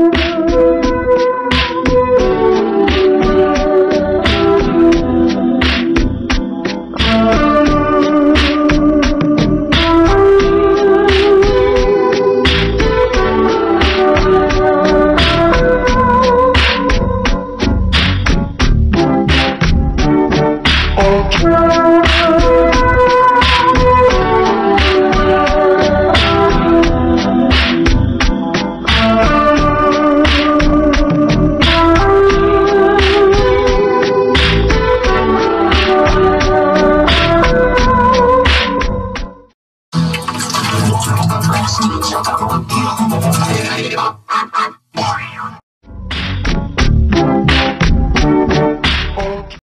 Oh, Steve Chaka.